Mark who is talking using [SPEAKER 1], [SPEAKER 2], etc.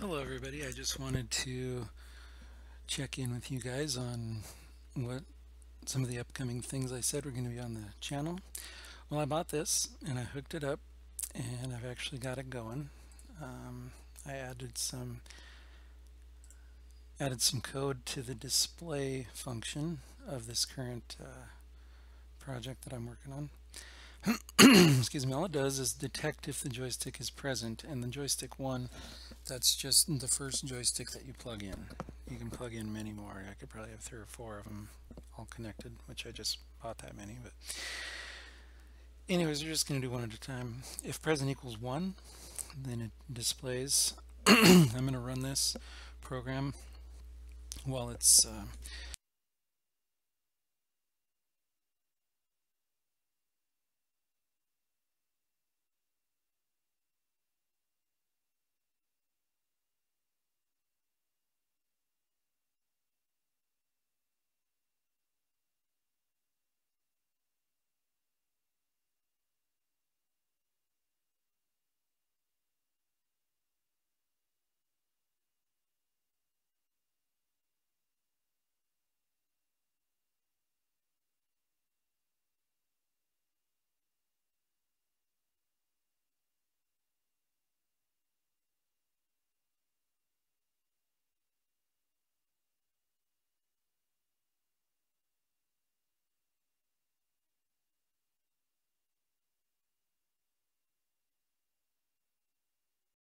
[SPEAKER 1] Hello everybody, I just wanted to check in with you guys on what some of the upcoming things I said were going to be on the channel. Well I bought this and I hooked it up and I've actually got it going. Um, I added some added some code to the display function of this current uh, project that I'm working on. excuse me, all it does is detect if the joystick is present and the joystick one, that's just the first joystick that you plug in. You can plug in many more. I could probably have three or four of them all connected, which I just bought that many. But anyways, we're just going to do one at a time. If present equals one, then it displays. I'm going to run this program while it's uh,